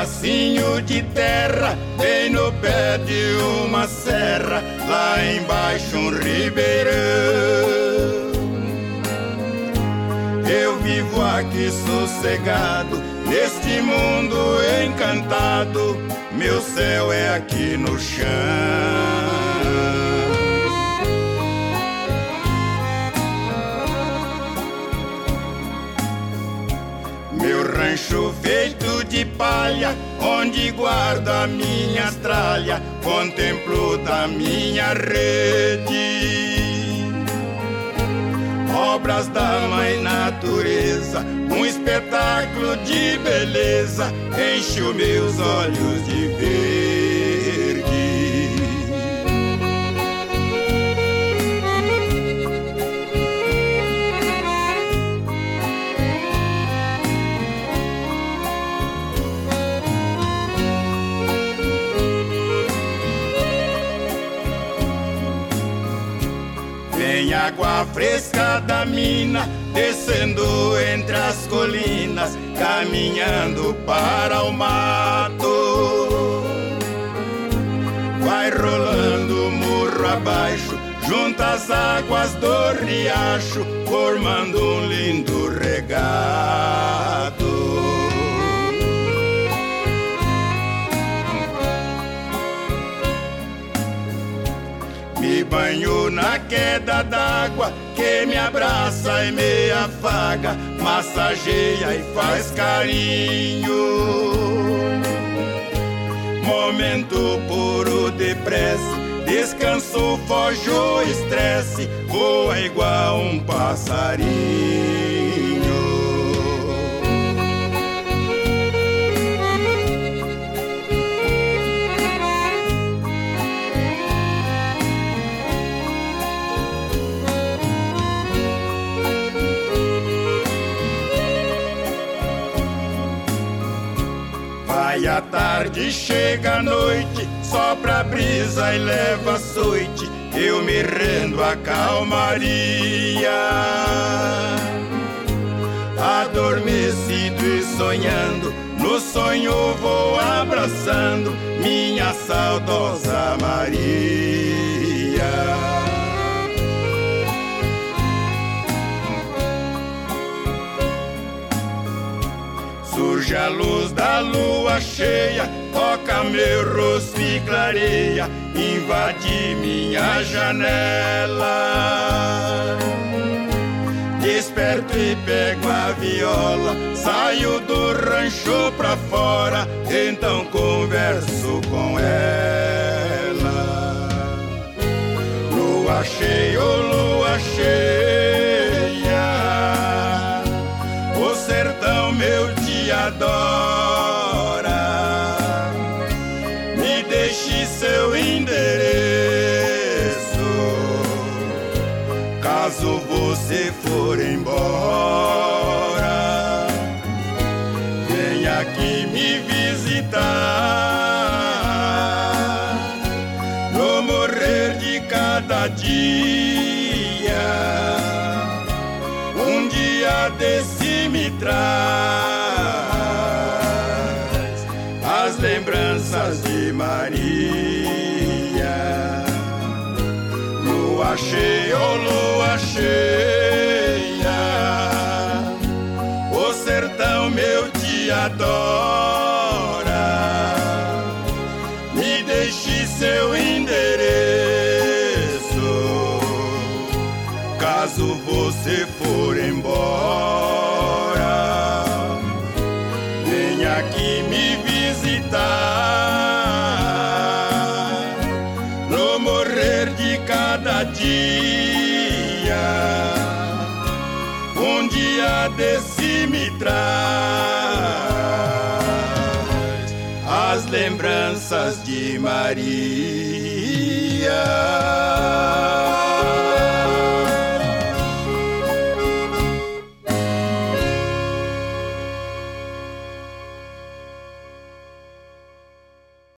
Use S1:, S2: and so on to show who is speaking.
S1: pedacinho de terra, bem no pé de uma serra, lá embaixo um ribeirão. Eu vivo aqui sossegado, neste mundo encantado, meu céu é aqui no chão. Rancho feito de palha, onde guardo a minha tralha, contemplo da minha rede. Obras da mãe natureza, um espetáculo de beleza, enche os meus olhos de água fresca da mina, descendo entre as colinas, caminhando para o mato. Vai rolando murro abaixo, junto às águas do riacho, formando um lindo banho na queda d'água que me abraça e me afaga, massageia e faz carinho. Momento puro de prece, descanso, foge o estresse, voa igual um passarinho. Vai a tarde, chega a noite, sopra a brisa e leva açoite, eu me rendo à calmaria. Adormecido e sonhando, no sonho vou abraçando minha saudosa Maria. Surge a luz da lua cheia, toca meu rosto e clareia, invade minha janela. Desperto e pego a viola, saio do rancho pra fora, então converso com ela. Lua cheia, oh lua cheia, meu adora. Me deixe seu endereço, caso você for embora. Venha aqui me visitar, no morrer de cada dia. Um dia desse me traz Lua cheia, oh lua cheia, o sertão meu te adora. Me deixe seu endereço, caso você for embora. Dia. Um dia desse me traz as lembranças de Maria.